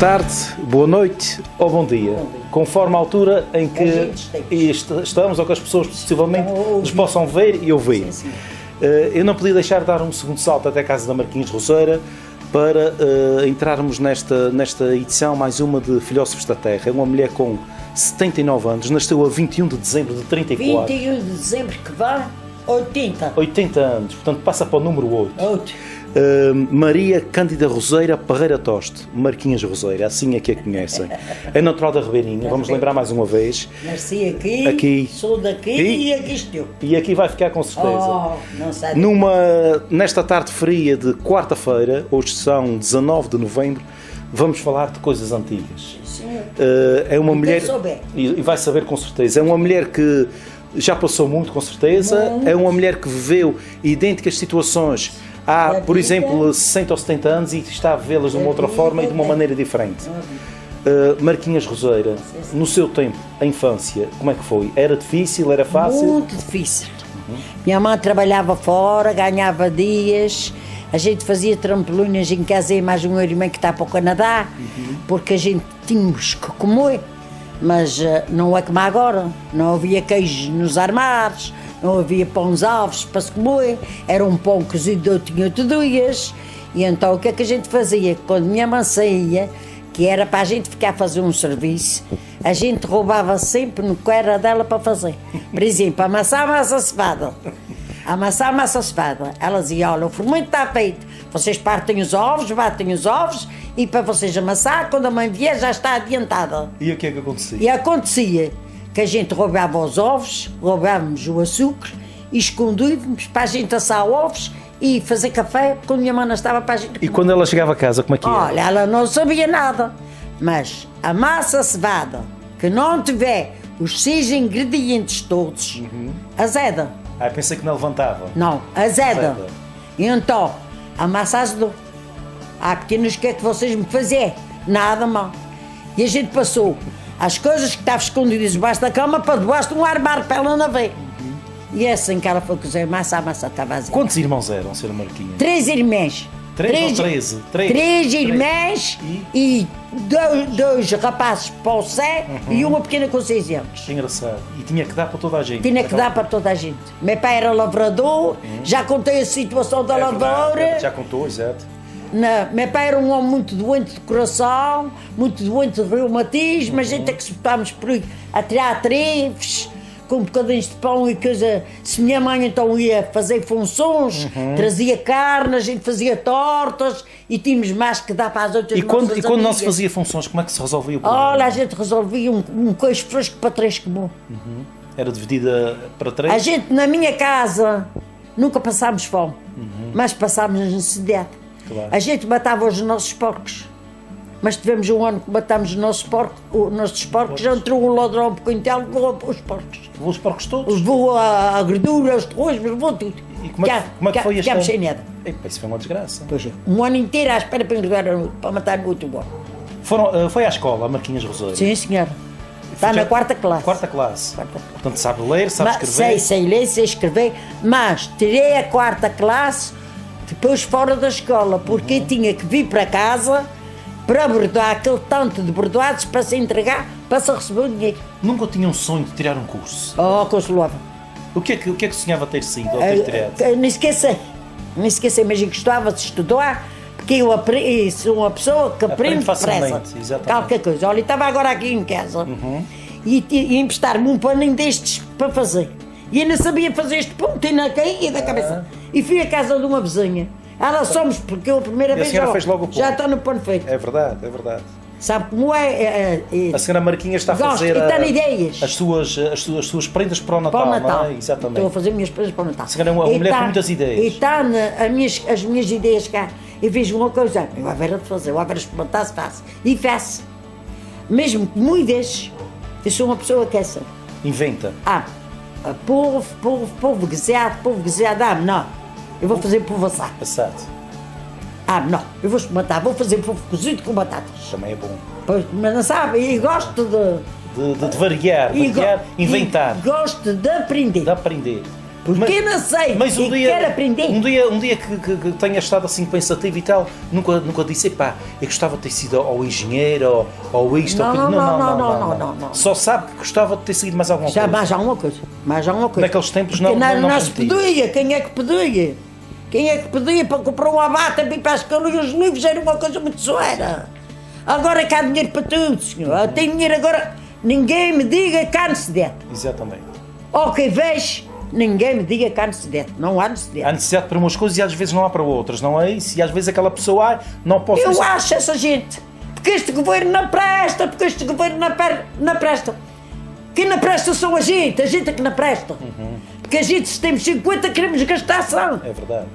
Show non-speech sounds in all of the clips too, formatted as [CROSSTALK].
Boa tarde, boa noite ou bom dia, conforme a altura em que est- estamos ou que as pessoas possivelmente nos possam ver e ouvir. Sim, sim. Eh, Eu não podia deixar de dar um segundo salto até a casa da Marquinhos Roseira para eh, entrarmos nesta, nesta edição, mais uma de Filósofos da Terra. É uma mulher com 79 anos, nasceu a 21 de dezembro de 34. 21 de dezembro que vai, 80. 80 anos, portanto passa para o número 8. Outro. Uh, Maria Cândida Roseira Parreira Toste, Marquinhos Roseira, assim é que a conhecem. É natural da Ribeirinha, vamos lembrar mais uma vez. Nasci aqui, Aqui. sou daqui E- e aqui estou. E aqui vai ficar com certeza. Oh, não sei. Numa, nesta tarde fria de quarta-feira, hoje são 19 de novembro, vamos falar de coisas antigas. Uh, é uma mulher. E, e vai saber com certeza. É uma mulher que já passou muito, com certeza. Muito. É uma mulher que viveu idênticas situações há, Da por exemplo, 60 ou 70 anos e está a vê-las de uma Da outra forma e de uma da- maneira diferente. Uh, Marquinhas Roseira, no seu tempo, a infância, como é que foi? Era difícil? Era fácil? Muito difícil. Minha mãe trabalhava fora, ganhava dias. A gente fazia trampolinas em casa e mais uma irmã que está para o Canadá, porque a gente tínhamos que comer. Mas eh, não é como agora. Não havia queijo nos armários, não havia pães alves para se comer. Era um pão cozido, eu tinha oito dias. E então o que é que a gente fazia? Quando minha mãe saía, que era para a gente ficar a fazer um serviço, a gente roubava sempre no que era dela para fazer. Por exemplo, amassar massa cevada. Amassar massa cevada. Ela dizia, olha, o fermento está feito. Vocês partem os ovos, batem os ovos e para vocês amassar, quando a mãe vier já está adiantada. E o que é que acontecia? E acontecia que a gente roubava os ovos, roubávamos o açúcar e escondíamos para a gente assar ovos e fazer café quando minha mãe não estava para a gente E quando ela chegava a casa, como é que era? Olha, ela não sabia nada. Mas a massa cevada que não tiver os seis ingredientes todos, azeda. Ah, pensei que não levantava. Não, azeda. Azeda. E então, a massa azedou. Há pequenos que é que vocês me fazer? Nada mal. E a gente passou as coisas que estavam escondidas debaixo da cama para debaixo de um armário para ela não ver. E é assim que ela foi cozer massa, a massa estava azeda. Quantos irmãos eram, Sra. Marquinhos? Três irmãs. Três ou treze? Três. Três Três. irmãs e, dois, dois rapazes para o Sé Uhum. e uma pequena com seis anos. Engraçado. E tinha que dar para toda a gente. Tinha que dar para toda a gente. Meu pai era lavrador, já contei a situação da Uhum. É verdade, lavoura. Já contou, exato. Não, meu pai era um homem muito doente de coração, muito doente de reumatismo, a gente é que suportámos por aí a tirar trevos, com bocadinhos de pão e coisa. Se minha mãe então ia fazer funções, Uhum. trazia carne, a gente fazia tortas e tínhamos mais que dar para as outras E quando, e quando não se fazia funções, como é que se resolvia o problema? Olha, a gente resolvia um, um queijo fresco para três comuns. Era dividida para três? A gente, na minha casa, nunca passámos fome, mas passámos necessidade. Claro. A gente matava os nossos porcos. Mas tivemos um ano que matámos os nossos porcos, os nossos porcos, já entrou um ladrão pequentel, levou os porcos. Levou os porcos todos? Levou a, a gordura, os torrões, levou tudo. E como é, que- Já- como é que foi sem nada. Isso foi uma desgraça. Pois é. Um ano inteiro à espera para engordar, para matar no outro. Foram, ah, foi à escola, a Marquinhos Rosário? Sim, senhora. Está na quarta classe. Quarta classe. Quarta classe. Portanto, sabe ler, sabe Mas escrever. Sei, sei ler, sei escrever, mas tirei a quarta classe depois fora da escola, porque Uhum. tinha que vir para casa para bordar aquele tanto de bordoados para se entregar, para se receber o dinheiro. Nunca tinha um sonho de tirar um curso. Oh, consolava. O que é que, o que, é que sonhava ter sido ou ter tirado? Não esqueci, não esqueci, mas eu gostava de estudar, porque eu apre- sou uma pessoa que Aprende aprende facilmente, depressa. Qualquer coisa. Olha, estava agora aqui em casa Uhum. e, e emprestar-me um paninho destes para fazer. E eu não sabia fazer este ponto e não caía da cabeça. E fui à casa de uma vizinha. Ela somos, porque eu a primeira. E a vez senhora já, fez logo o já está no pano feito. É verdade, é verdade. Sabe como é? é, é, é A senhora Marquinhas está a Gosto, fazer e a- em ideias. as, suas, as, suas, as suas prendas para o Natal, para o Natal. não é? Exatamente. Estou a fazer minhas coisas para o Natal. A senhora é uma E mulher com tá- muitas ideias. E está a minhas, as minhas ideias cá. Eu vejo uma coisa, eu vou ver a de fazer, eu vou ver a experimentar se faço. E faço. Mesmo que muitas, eu sou uma pessoa que é assim. Inventa. Ah, a povo, povo, povo guisado, povo guisado, ah, não. Eu vou fazer povo assado. Passado. Ah, não. Eu vou experimentar, vou fazer povo cozido com batatas. Também é bom. Pois, mas não sabe, e gosto de... De, de- de variar, e variar, inventar, e gosto de aprender. de aprender. Porque eu não sei mas um dia, quero aprender. Um dia, um dia que, que, que tenha estado assim pensativo e tal, nunca, nunca disse, pá, eu gostava de ter sido ao engenheiro, ou, ou isto, Não, ou aquilo. não, não, não, não, não, não. Só sabe que gostava de ter seguido mais alguma Já coisa. mais alguma coisa. Mais alguma coisa. Naqueles tempos Porque não- não- não se sentia. pedia. Quem é que pedia? Quem é que pedia para comprar vir para a escola e os livros era uma coisa muito zoeira. Agora que há dinheiro para tudo, senhor. Eu tenho dinheiro agora. Ninguém me diga há necessidade. Exatamente. Ou que vejo, ninguém me diga que há necessidade. Não há necessidade. Há necessidade para umas coisas e às vezes não há para outras, não é isso? E às vezes aquela pessoa, não posso... Eu acho essa gente. Porque este governo não presta, porque este governo não presta. Quem não presta são a gente, a gente é que não presta. Porque a gente, se temos 50, queremos gastar são. É verdade,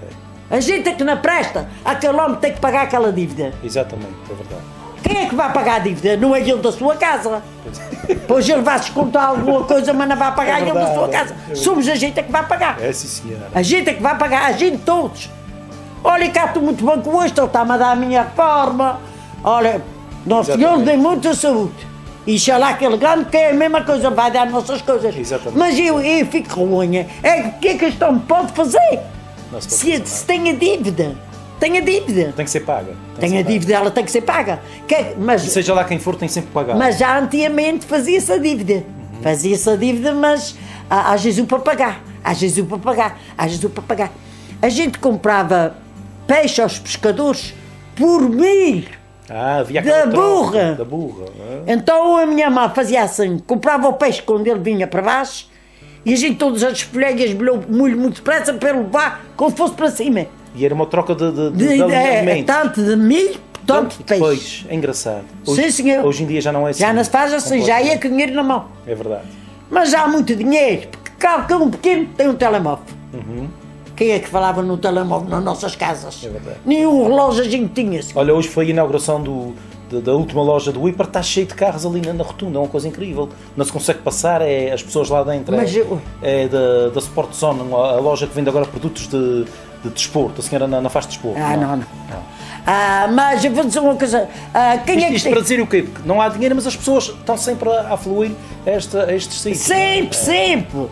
é. A gente é que não presta. Aquele homem tem que pagar aquela dívida. Exatamente, é verdade. Quem é que vai pagar a dívida? Não é ele da sua casa. [LAUGHS] Pois ele vai descontar alguma coisa, mas não vai pagar É ele da sua verdade, casa. é verdade. Somos a gente é que vai pagar. É sim, senhora. A gente é que vai pagar, a gente todos. Olha, cá estou muito bem com isto, ele está-me a dar a minha reforma. Olha, Nosso Senhor dê muita saúde. E lá aquele grande que é a mesma coisa, vai dar nossas coisas. Exatamente. Mas eu, eu fico unha. É o que é que este homem pode fazer? Pode Se, fazer se tem a dívida. Tem a dívida. Tem que ser paga. Tem que a paga. dívida, ela tem que ser paga. Que- mas, E seja lá quem for, tem sempre que pagar. mas já antigamente fazia-se a dívida. Fazia-se a dívida, mas há, há Jesus para pagar. Há Jesus para pagar. Há Jesus para pagar. A gente comprava peixe aos pescadores por mil. Ah, havia Da burra. Da burra. ah. Então a minha mãe fazia assim, comprava o peixe quando ele vinha para baixo e a gente todos a desfolhar e a esbolhou muito, muito depressa para ele levar como se fosse para cima. E era uma troca de, de, de, De, de de, alimentos. tanto de milho, tanto de peixe. Pois, é engraçado. Sim, senhor. Hoje em dia já não é assim. Já não se faz assim, já ia Completamente. com dinheiro na mão. É verdade. Mas já há muito dinheiro, porque cada um pequeno tem um telemóvel. Quem é que falava no telemóvel nas nossas casas? É verdade. Nenhum relógio a gente tinha. -se. Olha, hoje foi a inauguração do, da, da última loja do Hiper, está cheio de carros ali na, na rotunda, é uma coisa incrível. Não se consegue passar, é as pessoas lá dentro. Mas é, eu- é da, da Sport Zone, a loja que vende agora produtos de, de desporto. A senhora não, não faz desporto. Ah, não, não. Ah, mas eu vou dizer uma coisa. Ah, quem é Isto, que isto para dizer o quê? Porque não há dinheiro, mas as pessoas estão sempre a, a fluir a, esta, a estes sítios. Sempre, sempre.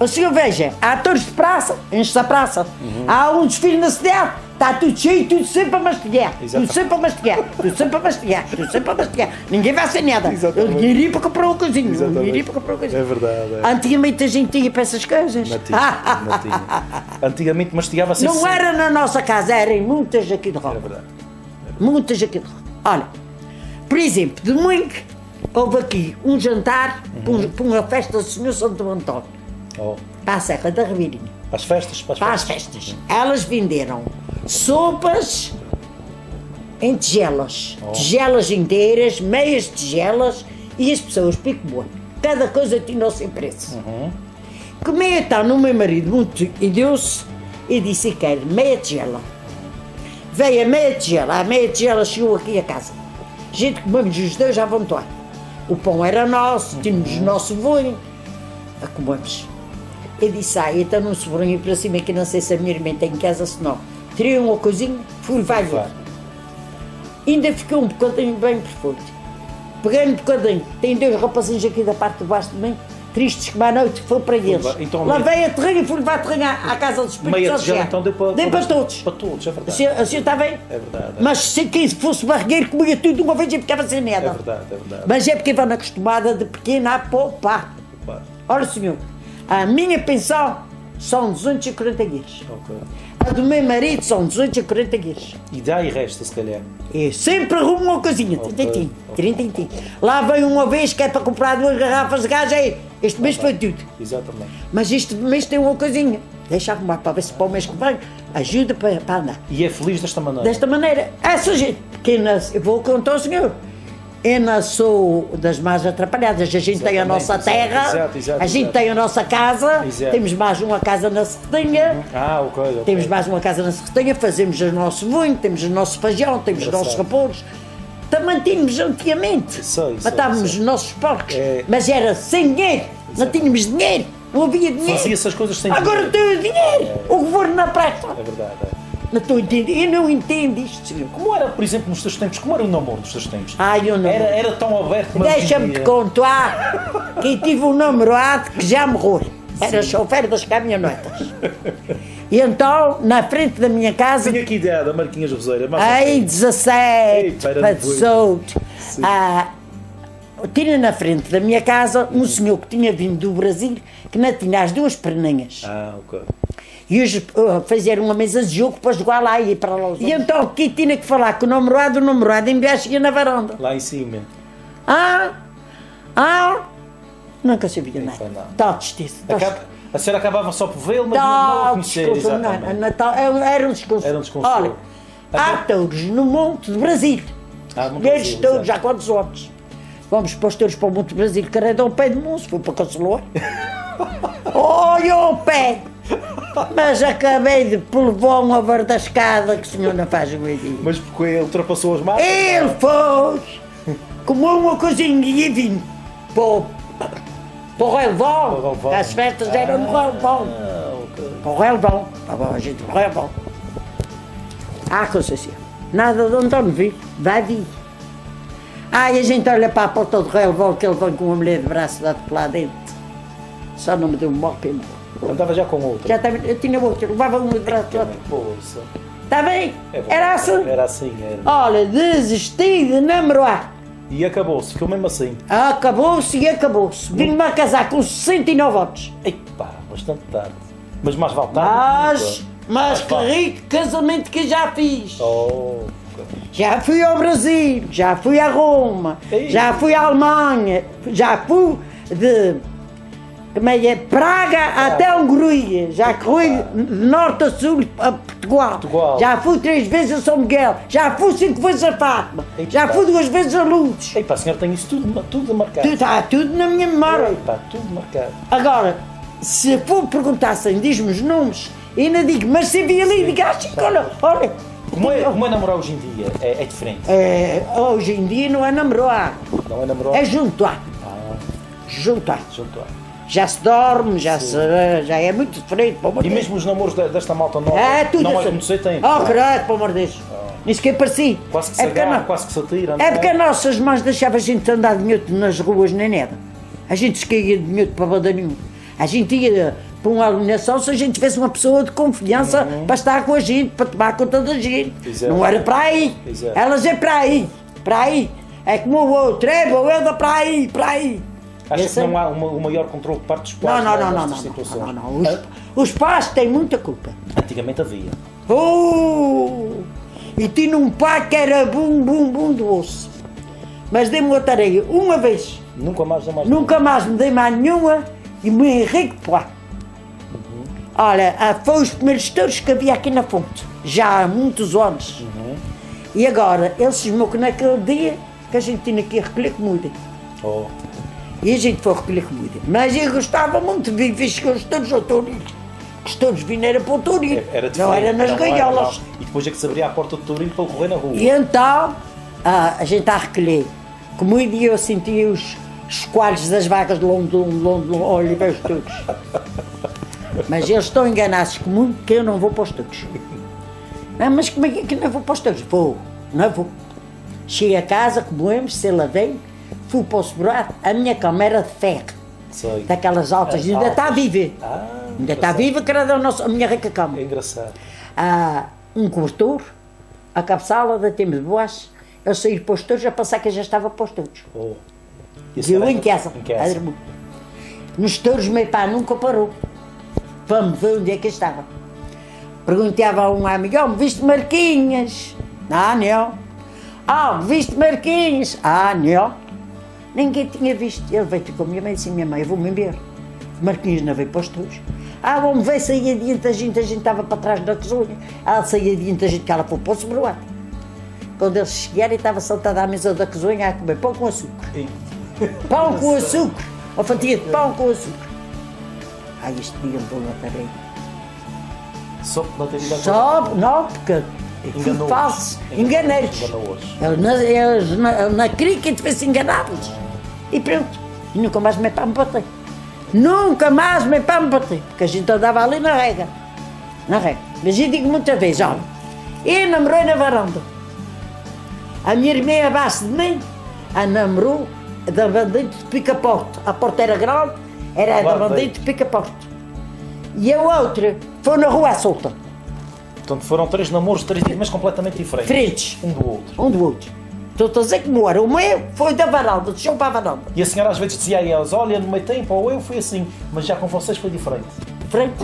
O senhor veja, há atores de praça, enche-se a praça. Uhum. Há um desfile na cidade, está tudo cheio, tudo sempre a mastigar. Exatamente. Tudo sempre a mastigar, tudo sempre a mastigar, tudo sempre a mastigar. Ninguém vai ser nada. Eu Exatamente. dinheirinho para comprar coisinha, eu Exatamente. dinheirinho para comprar uma coisinha. É verdade. É. Antigamente a gente ia para essas coisas. Não tinha, não tinha. Antigamente mastigava-se Não assim. era na nossa casa, era em muitas aqui de É roda. verdade. Muitas aqui de roda. Olha, por exemplo, domingo houve aqui um jantar para um- para uma festa do Senhor Santo Antônio, Oh, para a Serra da Ribeirinha. para as festas, para as para as festas. festas. Elas venderam sopas em tigelas. Oh. Tigelas inteiras, meias tigelas e as pessoas pico bom. Cada coisa tinha o seu preço. Uhum. Como é então no meu marido muito idioso e disse que era meia tigela. Veio a meia tigela, a meia tigela chegou aqui a casa. A gente comemos os dois à vontade. O pão era nosso, tínhamos o nosso vinho, a comemos. Eu disse, ah, então não sobrinho para cima que não sei se a minha irmã tem em casa, se não. Tirei uma coisinha, fui Vai. Ainda ficou um bocadinho bem perfeito. Peguei um bocadinho, tem dois rapazinhos aqui da parte de baixo de mim, tristes que à noite foi para eles. então, Lavei a terrinha e fui levar a terrinha à à casa dos Espíritos Meia então deu para, Dei para todos. Para todos, é verdade. o senhor está bem? É verdade. Mas se quem fosse barrigueiro comia tudo de uma vez e ficava sem nada. É verdade, é verdade. Mas é porque vão acostumada de pequena a poupar. Olha, senhor, a minha pensão são 240 guias. ok. A do meu marido são 240 guias. E dá e resta, se calhar. Eu sempre arrumo uma coisinha. Ok, Tintim, ok. tintim. Lá vem uma vez que é para comprar duas garrafas de gás. Aí, este mês foi tudo. Exatamente. Mas este mês tem uma coisinha. Deixa arrumar para ver se para o mês que vem ajuda para, para andar. E é feliz desta maneira. Desta maneira, essa gente pequena, eu vou contar ao senhor. Eu não sou das mais atrapalhadas. A gente tem a Exatamente, nossa terra, exato, exato, a gente exato. tem a nossa casa, temos mais uma casa na Sertinha. Ah, ok. ok. Temos mais uma casa na Sertanha, fazemos o nosso vinho, temos o nosso feijão, temos os nossos raposos. Também tínhamos antigamente. Sei, Matávamos sei. os nossos porcos. É. Mas era sem dinheiro. Não tínhamos dinheiro. Não havia dinheiro. Fazia essas coisas sem Agora dinheiro. tenho dinheiro. O governo não presta. É verdade. é. Não estou a entender. Eu não entendo isto. Como era, por exemplo, nos teus tempos? Como era o namoro nos teus tempos? Ai, eu não. Era, era tão aberto em Deixa-me te contar [LAUGHS] que tive um namorado que já morreu. Era chofer das caminhonetas. E então, na frente da minha casa, Tinha que ideia da Marquinhas Roseira? Mas Ai, 17 Ei, para para depois. 18. Ah, tinha na frente da minha casa um senhor que tinha vindo do Brasil que não tinha as duas perninhas. Ah, ok. E hoje uh, fazer uma mesa de jogo para jogar lá e ir para lá. E então aqui tinha que falar com o namorado, o namorado em vez de ir na varanda. Lá em cima. Ah, ah, nunca sabia nada. Tá Acaba- a senhora acabava só por vê-lo, mas não, não o conhecer, desculpa, não. Natal, era um desconto. Era um desconforto. Olha, há touros no Monte de Brasil. Ah, no Desde touros, já quantos outros? Vamos para os touros para o Monte de Brasil, que era de um pé de moço, fui para Cancelor. [LAUGHS] Olha o pé! Mas acabei de levar uma verdascada que o senhor não faz uma ideia. Mas porque ele ultrapassou as marcas? Ele foi, comeu uma coisinha e vim para o, para o. Para o relvão. As festas eram no. Ah, ok. Para o relvão. Estava a gente no relvão. Ah, Conceição, nada de onde não vi, vai vir. Ah, e a gente olha para a porta do relvão que ele vem com uma mulher de braço dado para lá dentro. Só não me deu um e morreu. Andava já com outra. Já estava, eu tinha outro, levava um de braço outro. Poça. Está bem? É. Era assim. Era assim, era. Olha, desisti de namorar. E acabou-se, ficou mesmo assim. Acabou-se e acabou-se. Vim-me a casar com 69 anos. Epá, bastante tarde. Mas mais vale tarde. Mas, mas que rico casamento que já fiz. Oh, Já fui ao Brasil, já fui a Roma, Ei. já fui à Alemanha, já fui de como é que é? Praga até a Hungria, já fui de norte a sul a Portugal. Portugal. já fui três vezes a São Miguel, já fui cinco vezes a Fátima, Eita. já fui duas vezes a Lourdes. Epá, a senhora tem isso tudo, tudo marcado. Está tudo na minha memória. Epá, tudo marcado. Agora, se for perguntassem, diz-me os nomes, ainda digo, mas se vi ali, digo, ah, Chico, olha, olha. Como é, como é namorar hoje em dia? É, é diferente. É, hoje em dia não é namorar, Não é namorar? é juntar. Ah, Juntar. junto a- Já se dorme, já, se, já é muito diferente. E mesmo os namoros de- desta malta nova, É tudo não é assim. como tem. Oh, credo, pelo amor de Deus. Nem sequer pareci. Quase que se é porque, a agarra, no- quase que se atira. não é porque as nossas mães deixavam a gente andar de minhoto nas ruas, nem nada. A gente se caía de minhoto para banda nenhum. A gente ia para uma alunação se a gente tivesse uma pessoa de confiança para estar com a gente, para tomar conta da gente. Exato. Não era para aí. Exato. Elas é para aí, para aí. É como o outro, é bom, anda para aí, para aí. Acho Esse é- que não há uma- o maior controle por parte dos pais não, não, não, não, não, não, não. Os, os pais têm muita culpa. Ah, Antigamente havia. Oh! E tinha um pai que era bum, bum, bum do osso. Mas dei-me uma tarefa uma vez. Nunca mais, mais. Nunca mais me dei mais nenhuma e me enrico pá. Olha, ah, foi os primeiros touros que havia aqui na fonte. Já há muitos anos. E agora, ele cismou que naquele dia que a gente tinha que recolher comida. Oh. E a gente foi recolher comida. Mas eu gostava muito de vir, visto que os touros ao Touril. Os touros vinham era para o Touril. É, Era não era nas não gaiolas. E depois é que se abria a porta do Tourinho para correr na rua. E então, ah, a gente está a recolher. Comida e eu sentia os, os coalhos das vacas de longe, de longe, de. Olha, vejo todos. [LAUGHS] Mas eles estão enganados comigo que eu não vou para os touros. Não, mas como é que não vou para os touros? Vou, não vou. Cheguei a casa, comemos, se lavei, fui para o sobrado, a minha cama era de ferro, Sei. daquelas altas, É, ainda está viva. Ah, ainda está viva, que era da nossa, a minha rica cama É engraçado. há um cobertor, a cabeçala, deitei-me de boas, eu saí para os touros a pensar que eu já estava para os touros. Oh. E a eu senhora- em casa, Em a casa. Nos touros, meu pai nunca parou. Vamos ver onde é que eu estava. Perguntava a um amigo, oh, me viste Marquinhas? Ah, não. Ah, me viste Marquinhas? Ah, não. Ninguém tinha visto. Ele veio ter com a minha mãe e disse, minha mãe, eu vou-me embora. Marquinhos não veio para os touros. Ah, vamos ver, saía adiante a gente, a gente estava para trás da cozinha. Ela saía adiante a gente, que ela foi para o sobroado. Quando eles chegaram, eu estava sentada à mesa da cozinha a comer pão com açúcar. Pão com [LAUGHS] açúcar. Uma fatia de pão com açúcar. Ai, este dia me deu uma tarefa. Só pela não, porque Enganou-os. falso. Enganei-los. Enganou-os. Eles na, na, na cricket fez enganá-los. E pronto. E nunca mais me para me bater. Nunca mais me para me bater. Porque a gente andava ali na rega. Na rega. Mas eu digo muitas vezes, olha, eu namorei na varanda. A minha irmã abaixo de mim, a namorou da bandeira de pica-porte. A porta era grande, era da bem. de pica-porte. E a outra foi na rua à solta. Portanto, foram três namoros, três irmãs completamente diferentes. Diferentes. Um do outro. Um do outro. Estou a dizer que mora. O meu foi da varanda, deixou para a varanda. E a senhora às vezes dizia a elas, olha, no meio tempo, ou eu fui assim, mas já com vocês foi diferente. Diferente.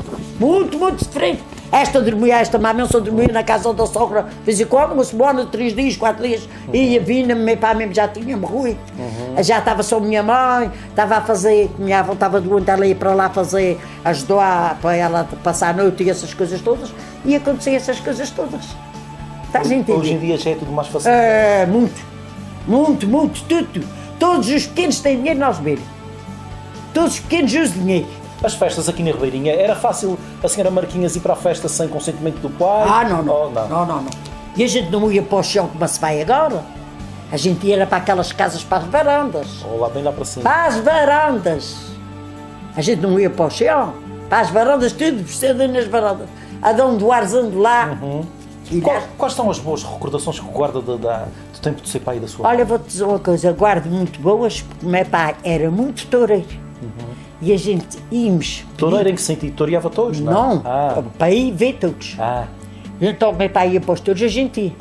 Muito, muito diferente. Esta dormia, esta mamãe só dormia na casa da sogra, quando, uma semana, três dias, quatro dias, uhum. ia vindo, meu pai mesmo já tinha morrido. Uhum. Já estava só minha mãe, estava a fazer, minha avó estava doente, ela ia para lá fazer, ajudou a, para ela passar a noite e essas coisas todas, e acontecia essas coisas todas. Estás a entender? Hoje em dia já é tudo mais fácil. É, muito. Muito, muito, tudo. Todos os pequenos têm dinheiro nós beber. Todos os pequenos usam dinheiro. As festas aqui na Ribeirinha, era fácil a senhora Marquinhas ir para a festa sem consentimento do pai? Ah, não, não. Oh, não. não, não, não. E a gente não ia para o chão como se vai agora. A gente ia para aquelas casas para as varandas. Oh, lá bem lá para cima. Para as varandas. A gente não ia para o chão. Para as varandas, tudo vestido nas varandas. Adão Duarte ando lá. Uhum. Quais, quais, são as boas recordações que guarda do, do tempo de ser pai e da sua Olha, vou-te dizer uma coisa, guardo muito boas, porque meu pai era muito toureiro. Uhum. E a gente íamos. Toureiro em que sentido? Toreava todos? Não, não ah. para ir ver todos. Ah. Então meu pai ia para os touros e a gente ia.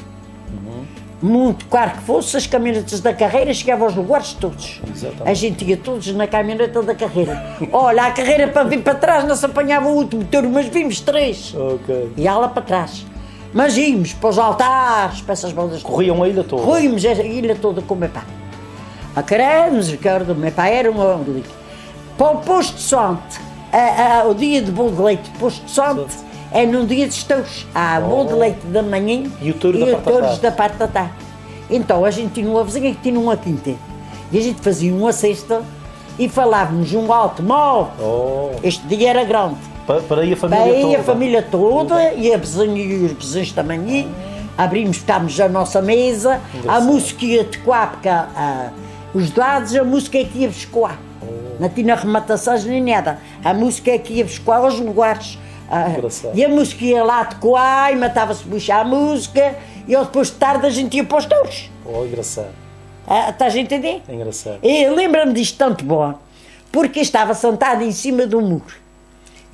Uhum. Muito, claro que fosse, as caminhonetas da carreira chegavam aos lugares todos. Exatamente. A gente ia todos na caminhoneta da carreira. Olha, a carreira para vir para trás não se apanhava o último touro, mas vimos três. Ok. E ela para trás. Mas íamos para os altares, para essas bandas. Corriam a ilha toda? Corríamos a ilha toda com o meu pai. A queremos, Ricardo, meu pai era um homem. Para o posto de Sonte, a, a, o dia de bolo de leite, posto de Sonte, é num dia de estouros. Há oh. bolo de leite da manhã e o touro da, parte da parte da tarde. Então a gente tinha uma vizinha que tinha uma quinta. E a gente fazia uma cesta e falávamos um alto mal. Oh. Este dia era grande. Para, para ir a família para toda? a família toda e a vizinha e os vizinhos também. E abrimos, ficámos a nossa mesa, a música ia de quá, porque a, os dados, a música é que ia buscar. Não tinha arrematações nem nada. A música é que ia buscar aos lugares. Ah, e a música ia lá de quá e matava-se bucha a música e depois de tarde a gente ia para os touros. Oh, engraçado. Ah, estás a entender? É engraçado. E lembra-me disto tanto bom, porque estava sentado em cima do muro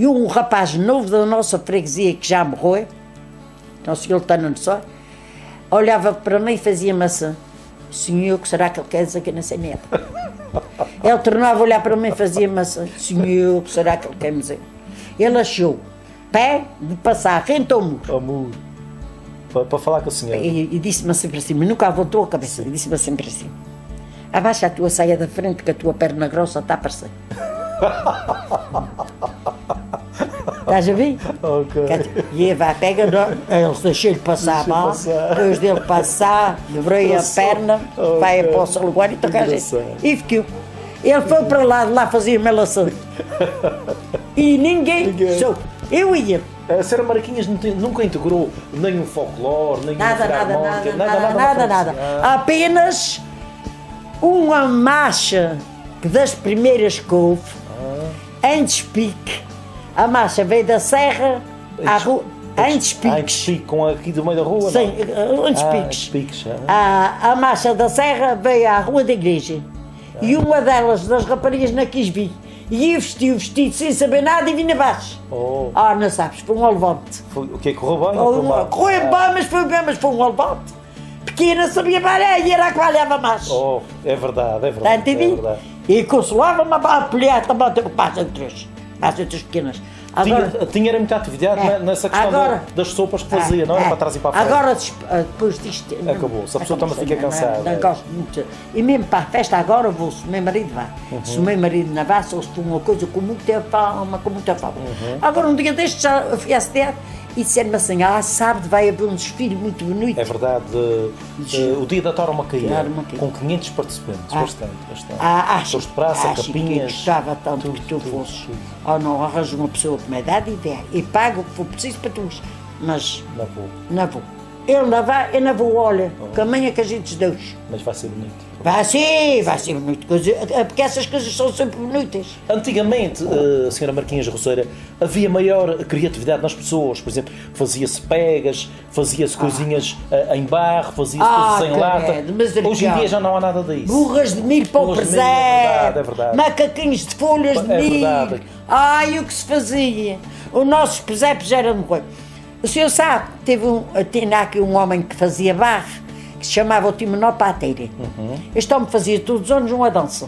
e um rapaz novo da nossa freguesia, que já morreu, então o senhor está no só, olhava para mim e fazia maçã. Senhor, que será que ele quer dizer que não sei nada? Ele tornava a olhar para mim e fazia maçã. Senhor, que será que ele quer dizer? Ele achou pé de passar rente ao muro. Ao muro. Para, para falar com a senhora. E, e disse-me assim para cima, nunca voltou a cabeça, disse-me assim para cima. Abaixa a tua saia da frente que a tua perna grossa está a aparecer. [LAUGHS] Estás a ver? Ok. E Eva pega, eles deixam-lhe passar a mão, depois dele passar, dobrei a perna, okay. vai para o seu lugar e toca a gente. E ficou. Ele foi para lá, de lá fazer melação. E ninguém, ninguém. Sou, eu e ele. A Sra. Mariquinhas nunca integrou nenhum folclore, nenhum nada, nada, nada, nada, nada, nada, nada. Apenas uma marcha das primeiras que houve, ah. em despique, a marcha veio da Serra à rua. Antes Piques. com aqui do meio da rua? Sim, antes ah, Piques. Piques a, a marcha da Serra veio à Rua da Igreja. Ah. E uma delas, das raparigas, não quis vir. E eu vesti o vestido sem saber nada e vim abaixo. Oh. Ah, não sabes, foi um alvote. Foi, o que Correu bem? Oh, correu ah. bem, mas foi bem, mas foi um alvote. Pequena sabia bem, e era a que valhava mais. Oh, é verdade, é verdade. Está a entender? É e consolava-me a apelhar também, teve passa entre três às outras pequenas. Agora, tinha, tinha era muita atividade é, nessa questão agora, das sopas que fazia, é, não era é, para trás e para a frente. Agora, ah, depois disto. Acabou, se a pessoa também fica cansada. Não, não, gosto muito. E mesmo para a festa, agora vou, se o meu marido vai. Uhum. Se o meu marido não vai, só se for uma coisa com muita fama, com muita fama. Uhum. Agora, um dia destes, já fui a cidade e disseram-me assim: ah, sábado vai haver um desfile muito bonito. É verdade, uh, o dia da Tora Macaia, com 500 participantes, ah, bastante, bastante. Ah, acho, de praça, acho capinhas. Que gostava tanto tudo, que tu tudo, fosses. Ou não, arranjo uma pessoa que me dá de ideia e pago o que for preciso para tu. Mas. Não vou. Não vou. Ele não vai, eu não vou, olha, oh. caminha que a gente deu. Mas vai ser bonito. Vai ser, vai ser bonito, porque essas coisas são sempre bonitas. Antigamente, uh, a senhora Marquinhos Roceira, havia maior criatividade nas pessoas, por exemplo, fazia-se pegas, fazia-se ah. coisinhas uh, em barro, fazia-se ah, coisas em lata. É, Hoje em dia já não há nada disso. Burras de milho para o presépio, é verdade, é verdade. macaquinhos de folhas de é milho. Verdade. Ai, o que se fazia. os nossos presépios eram de coisa. O senhor sabe, teve um, tinha aqui um homem que fazia barra, que se chamava o Timonó Pateira. Uhum. Este homem fazia todos os anos uma dança.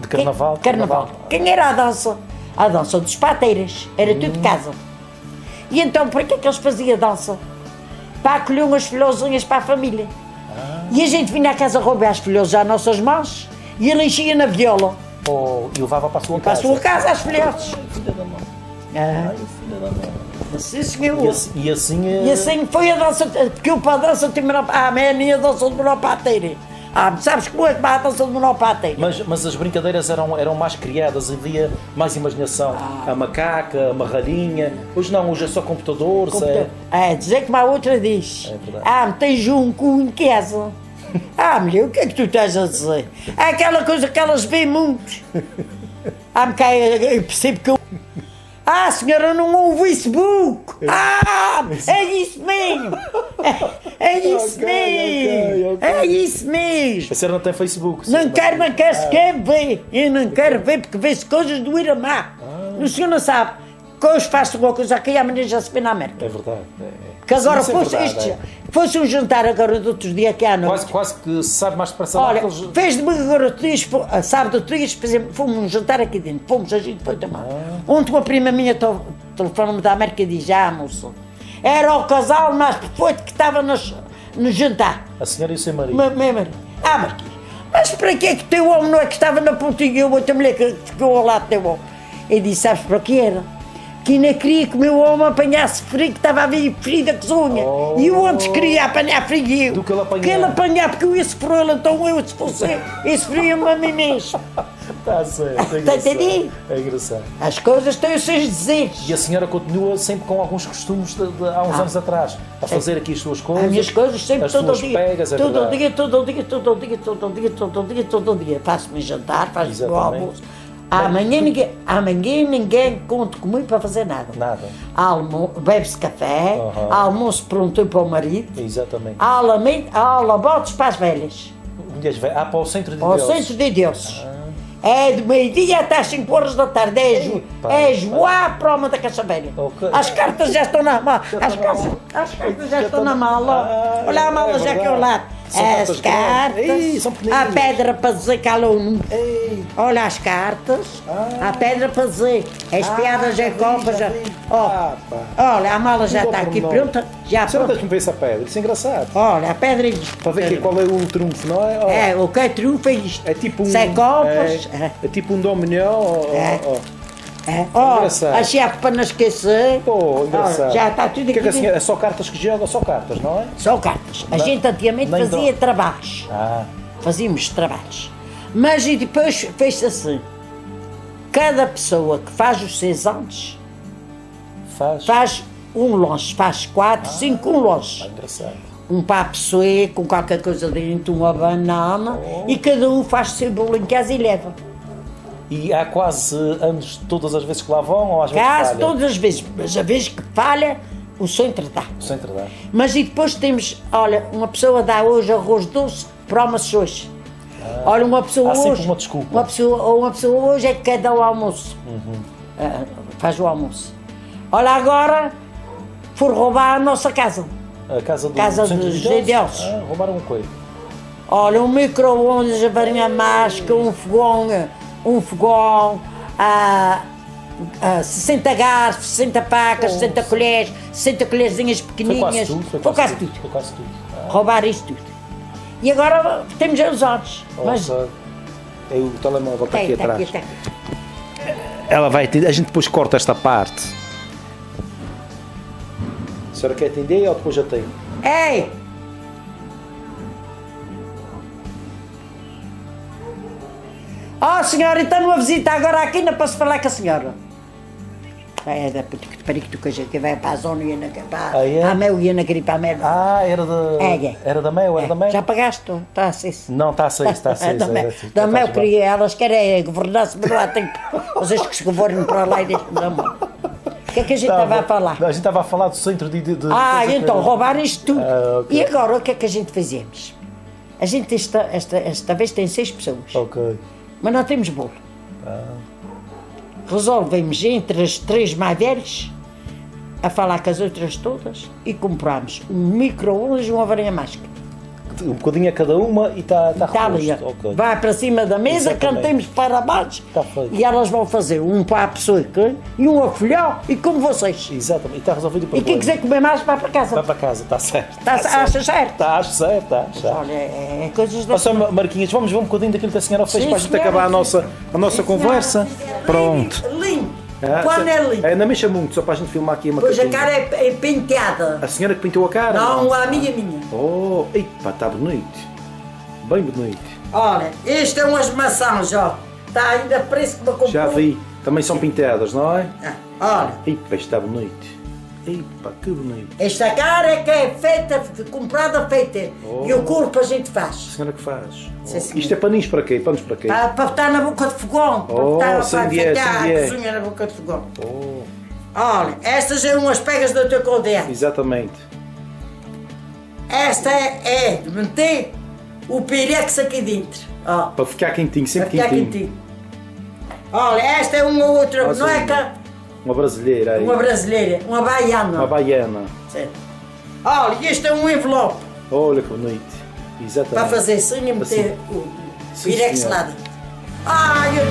De carnaval? Quem, carnaval. Quem era a dança? A dança dos pateiras. Era tudo de casa. E então, para que é que eles faziam dança? Para acolher umas filhosinhas para a família. E a gente vinha à casa roubar as filhosas às nossas mãos e ele enchia na viola. Oh, e levava para a sua Para a casa? sua casa, as filhotes. Filha da mãe. Ah, Ai, filha da mãe. Sim, senhor. E assim, e assim, eh, E assim foi a dança, porque o para a dança de Monopateira. Ah, mas a minha dança de Monopateira. Ah, sabes como é que a dança de Monopateira? Mas, mas as brincadeiras eram, eram mais criadas, havia mais imaginação. Ah. A macaca, a marralhinha. Hoje não, hoje é só computadores. É... É, dizer que uma outra diz. É ah, tens um cu em casa. [LAUGHS] ah, mulher, o que é que tu estás a dizer? É aquela coisa que elas veem muito. [LAUGHS] ah, me cai, eu percebo que eu. Ah, senhora, não ouve o Facebook! Ah, é isso mesmo! É, é isso Ok, mesmo! ok, ok. É isso mesmo! A senhora não tem Facebook? Não quero, não quero sequer ver. Eu não quero ver porque vê-se coisas do Iramá. O senhor não sabe que hoje faço uma coisa aqui e amanhã já se vê na América. É verdade. é- Que agora Isso é fosse, verdade, este, é. fosse um jantar agora do outro dia aqui à noite. Quase, quase que se sabe mais depressa Olha, que eles... fez de agora fo- ah, sábado outro dia, fizemos- fomos um jantar aqui dentro, fomos, a gente foi tomar. Ah. Ontem uma prima minha telefonou-me da América e diz, ah moço, era o casal mais perfeito que estava nos- no jantar. A senhora e o seu marido. Ma- Meu marido. Ah, Marquinhos, mas para que é que o teu homem não é que estava na pontinha e a outra mulher que ficou ao lado do teu homem? Ele disse, sabes para que era? Que ainda queria que o meu homem apanhasse frio, que estava a vir frio da cozinha. E o antes queria apanhar frio. Do que ele apanhar. Que ele apanhar, porque eu ia sofrer ele, então eu, se fosse ia sofrer-me a mim mesmo. Está [LAUGHS] certo. É Tá engraçado. entendido? É engraçado. As coisas têm os seus dizeres. E a senhora continua sempre com alguns costumes de, de há uns anos atrás, a fazer aqui as suas coisas. As minhas coisas sempre as todo dia. pegas, é todo verdade. dia, todo dia, todo dia, todo dia, todo dia, todo dia. Faço-me jantar, faço-me o almoço. Amanhã ninguém, amanhã ninguém conta comigo para fazer nada. Nada. Almo, bebe-se café, Aham. almoço pronto para o marido, Exatamente. alamente, alabotes para as velhas, Mulheres velhas. Ah, para o centro de ao Deus. centro de Deus. É de meio-dia até às 5 horas da tarde, é, jo, é joar para uma da caixa velha. Ok. As cartas já estão na mala, as, as cartas já estão na mala. Ah, Olha a é mala já aqui ao verdade. lado. São As cartas Ei, são a pedra para dizer. Ei, Olha as cartas, Ah. a pedra para dizer, as Ah, piadas já é vi, copa, já Ah, pá. olha, a mala já está aqui pronta, já senhora pronta. deixa-me ver essa pedra, isso é engraçado. Olha, a pedra é Para ver que- qual é o trunfo, não é? Ó, É, o que é trunfo é isto. é tipo um. Sem copas. É, É. é tipo um dominó. É. ó. É. Ó, engraçado. para não esquecer. Pô, engraçado. Ó, já está tudo que é aqui que dentro. é só cartas que joga, só cartas, não é? São cartas. A Não- gente antigamente fazia trabalhos. Ah, Fazíamos trabalhos. Mas e depois fez-se assim. Cada pessoa que faz os seis anos faz. faz um lanche, faz quatro, cinco, um lanche. Ah, engraçado. Um papo suê com qualquer coisa dentro, uma banana, e cada um faz o seu bolo em casa e leva. E há quase anos, todas as vezes que lá vão, ou às vezes Quase falha? todas as vezes, mas a vez que falha, o centro dá. Sem tardar. Mas e depois temos, olha, uma pessoa dá hoje arroz doce almoço hoje. Olha, uma pessoa Há sempre hoje. uma desculpa. Uma pessoa, ou uma pessoa hoje é que quer dar o almoço. Uhum. Ah, faz o almoço. Olha, agora for roubar a nossa casa. A casa do Casa centro dos de Deus? judeus. Ah, roubaram um coelho. Olha, um micro-ondas, a varinha mágica, um fogão, um fogão, ah, ah, 60 garfos, 60 pacas, 60 colheres, 60 colherzinhas Foi pequenininhas. quase tudo. Foi Foi quase, tudo. tudo. Foi quase tudo. Ah, Roubar isto tudo. E agora temos os olhos. Mas nossa. É o telemóvel está aqui tem, atrás. aqui. Ela vai atender, a gente depois corta esta parte. A senhora quer atender ou depois já tem? Ei! Oh, senhora, então uma visita agora aqui, não posso falar com a senhora. É da puta que vai para a zona e ia na para Ah, é? a meu ia na gripe a merda. Ah, era da. É, é. Era da Mel, era da Mel. Já pagaste? Está a ser. Não, está a sair, está a sair. da Mel, está da a Mel fazer queria, elas querem governar-se, mas lá tem vocês que se governam para lá e deixam da mão. O que é que a gente estava a falar? A gente estava a falar do centro de. de, de Ah, então, que- roubar isto tudo. Ah, ok. E agora, o que é que a gente fazemos? A gente, esta, esta, esta vez, tem seis pessoas, Ok. Mas não temos bolo. resolvemos entre as três mais velhas a falar com as outras todas e compramos um micro-ondas e uma varinha mágica. Um bocadinho a cada uma e está tá Está ali, reposto. Ok. vai para cima da mesa, Exatamente. cantemos parabéns Tá feito. e elas vão fazer um para a pessoa e um a e como vocês. Exatamente, e está resolvido o E problema. quem quiser comer mais vai para casa. Vai para casa, está certo. Tá- acha certo? Está, acho certo, acho. Olha, é, é coisas da Nossa, Marquinhos, vamos ver um bocadinho daquilo que a senhora fez Sim, para a gente senhora. acabar a nossa, a nossa conversa. Pronto. Lindo. Ah, é. É, não mexa muito, só para a gente filmar aqui uma Pois a capinha. cara é, é penteada. A senhora que pintou a cara? Não, a amiga minha. Oh, epa, está bonito. Bem bonito. Olha, isto é umas maçãs, ó. Está ainda preço que me comprou. Já vi. Também são pintadas, não é? Ah, Olha, Epa, está bonito. Epa, que bonito. esta cara é que é feita, comprada, feita. Oh. E o corpo a gente A faz. senhora que faz? Sim, Oh, isto é paninhos para quê? Panos para quê? Para, para botar na boca de fogão. Para Oh, botar para enfeitar sem a cozinha na boca de fogão. Oh, Olha, estas são umas pegas do teu caldeirão. exatamente. Esta é, é de meter o pirex aqui dentro. Ó. Para ficar quentinho, Para sempre ficar quentinho. quentinho. Olha, esta é uma outra Ah, boneca, Uma brasileira aí. uma brasileira, uma baiana. Uma baiana. Certo. Olha, este é um envelope Olha que bonito. Exatamente. para fazer assim e meter Assim. o Sim, pirex senhora. lá dentro. Ai, eu